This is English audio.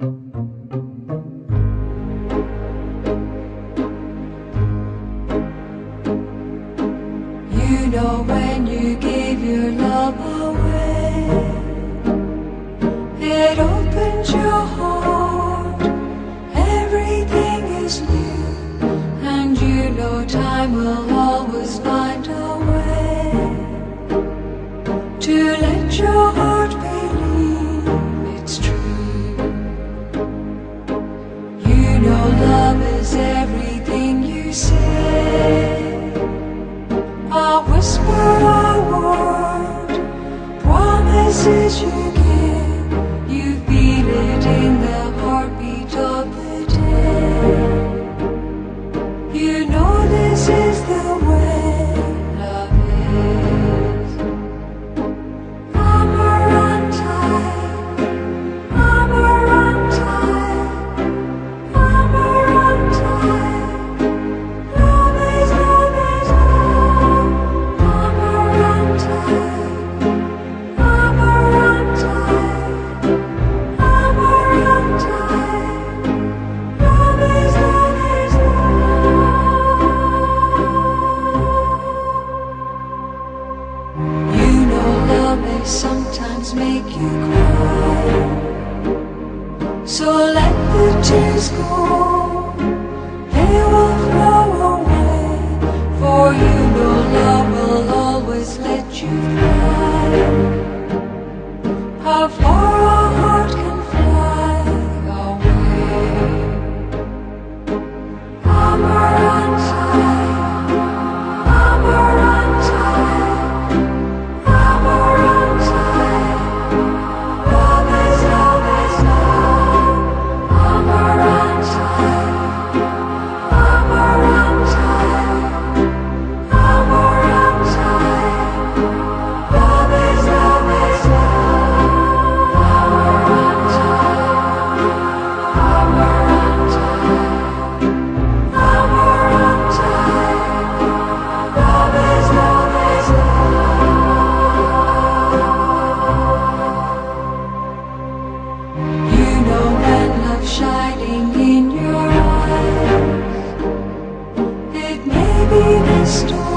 You know when you gave your love away, it opens your heart. Everything is new, and you know time will always find a way to let your everything you say. A whisper, a word, promises you You know love may sometimes make you cry. So let the tears go. They will flow away. For you know love will always let you fly. How far lost.